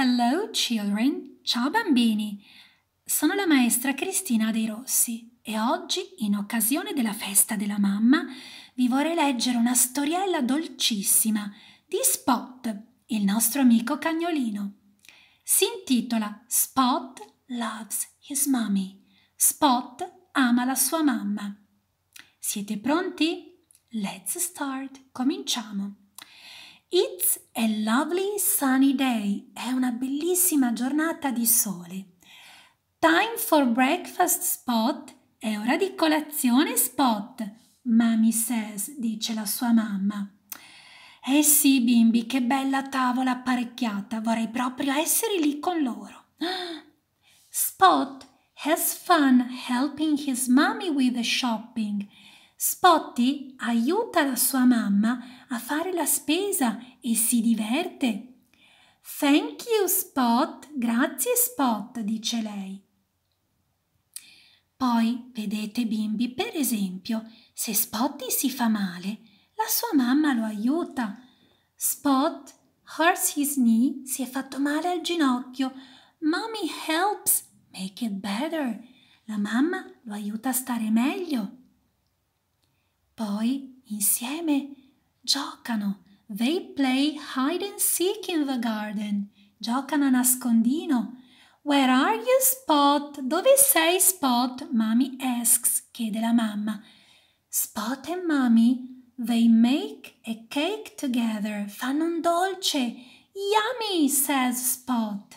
Hello children, ciao bambini. Sono la maestra Cristina dei Rossi e oggi, in occasione della festa della mamma, vi vorrei leggere una storiella dolcissima di Spot, il nostro amico cagnolino. Si intitola Spot loves his mommy. Spot ama la sua mamma. Siete pronti? Let's start. Cominciamo. It's a lovely sunny day. È una bellissima giornata di sole. Time for breakfast, Spot. È ora di colazione, Spot. Mommy says, dice la sua mamma. Eh sì, bimbi, che bella tavola apparecchiata. Vorrei proprio essere lì con loro. Spot has fun helping his mommy with the shopping. Spotty aiuta la sua mamma a fare la spesa e si diverte. Thank you, Spot. Grazie, Spot, dice lei. Poi, vedete, bimbi, per esempio, se Spotty si fa male, la sua mamma lo aiuta. Spot hurts his knee, si è fatto male al ginocchio. Mommy helps make it better. La mamma lo aiuta a stare meglio. Poi insieme giocano. They play hide and seek in the garden. Giocano a nascondino. Where are you, Spot? Dove sei, Spot? Mommy asks, chiede la mamma. Spot e Mommy, they make a cake together. Fanno un dolce. Yummy, says Spot.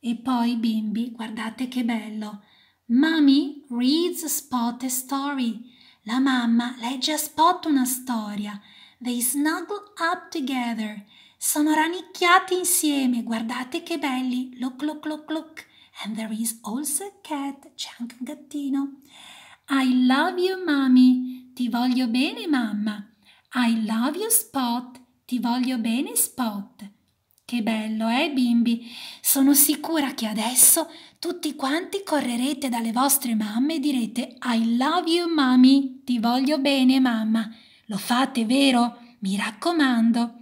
E poi, bimbi, guardate che bello. Mommy reads Spot a story. La mamma legge a Spot una storia. They snuggle up together. Sono rannicchiati insieme. Guardate che belli. Look, look, look, look. And there is also a cat. C'è anche un gattino. I love you, mommy. Ti voglio bene, mamma. I love you, Spot. Ti voglio bene, Spot. Che bello, eh, bimbi? Sono sicura che adesso tutti quanti correrete dalle vostre mamme e direte I love you, mommy. Ti voglio bene, mamma. Lo fate, vero? Mi raccomando.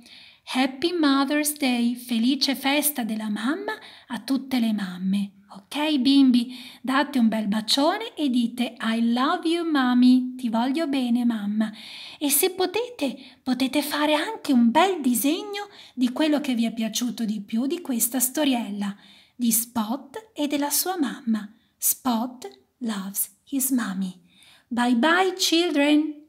Happy Mother's Day, felice festa della mamma a tutte le mamme. Ok, bimbi? Date un bel bacione e dite I love you, mommy. Ti voglio bene, mamma. E se potete, potete fare anche un bel disegno di quello che vi è piaciuto di più di questa storiella di Spot e della sua mamma. Spot loves his mommy. Bye bye, children.